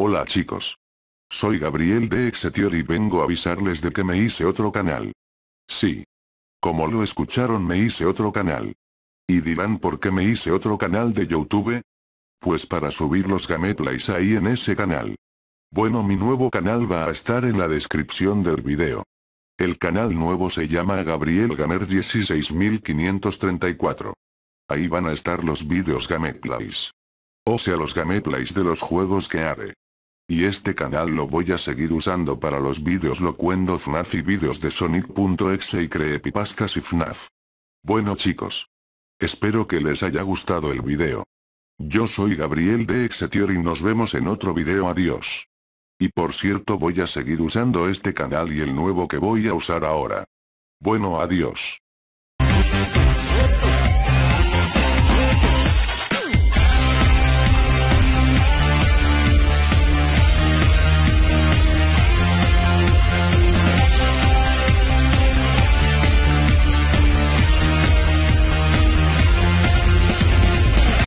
Hola chicos. Soy Gabriel de Exetior y vengo a avisarles de que me hice otro canal. Sí. Como lo escucharon me hice otro canal. ¿Y dirán por qué me hice otro canal de Youtube? Pues para subir los gameplays ahí en ese canal. Bueno mi nuevo canal va a estar en la descripción del video. El canal nuevo se llama Gabriel Gamer 16534. Ahí van a estar los vídeos gameplays. O sea los gameplays de los juegos que haré. Y este canal lo voy a seguir usando para los vídeos locuendo FNAF y vídeos de Sonic.exe y creepypastas y FNAF. Bueno chicos. Espero que les haya gustado el video. Yo soy Gabriel de Exetior y nos vemos en otro video adiós. Y por cierto voy a seguir usando este canal y el nuevo que voy a usar ahora. Bueno adiós.